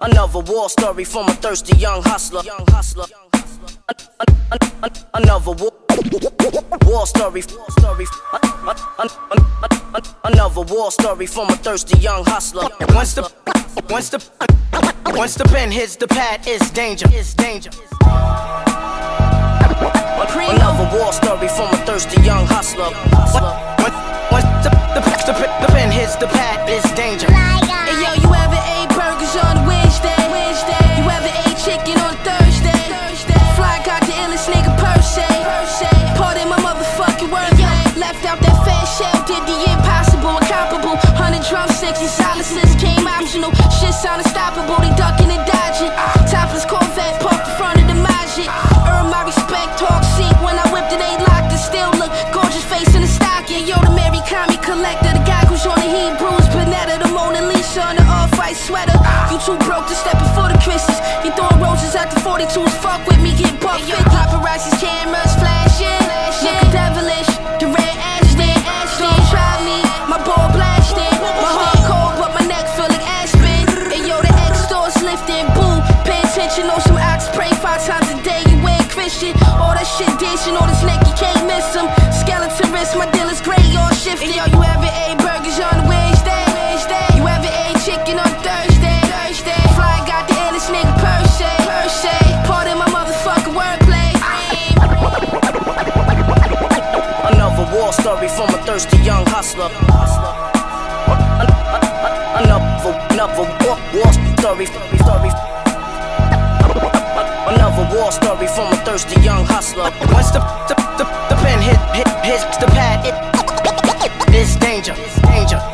Another war story from a thirsty young hustler. Young hustler. Another war, war story. story. Another war story from a thirsty young hustler. Once the once the once the pen hits the pad, it's danger. It's danger. Another war story from a thirsty young hustler. Once, the, the, the pen hits the pad, illest nigga per se. Pardon my motherfucking wordplay. Left out that fat shell, did the impossible, incomparable. Hundred drumsticks and silences came optional. Shit sound unstoppable, they ducking and dodging. Topless Corvette parked in front of the masjid. Earn my respect, talk seat when I whipped it, they locked it. Still look gorgeous face in the stocking. Yo, the Murakami collector, the guy who's on the Hebrews, Panetta, the Mona Lisa on the off-white sweater. You too broke to step before the Christmas. You throwing ain't all that shit dishing, all this neck, you can't miss them. Skeleton wrist, my deal is gray, all shifty. yo, you ever ate burgers on Wednesday? Wednesday. You ever ate chicken on Thursday? Thursday. Flygod the illest nigga per se, per se. Pardon my motherfucking wordplay. Another war story from a thirsty young hustler. Another, another war, war story, story. Another war story from a thirsty young hustler. Once the, the, the, the pen hit, hit, hits the pad, it, it's danger, danger.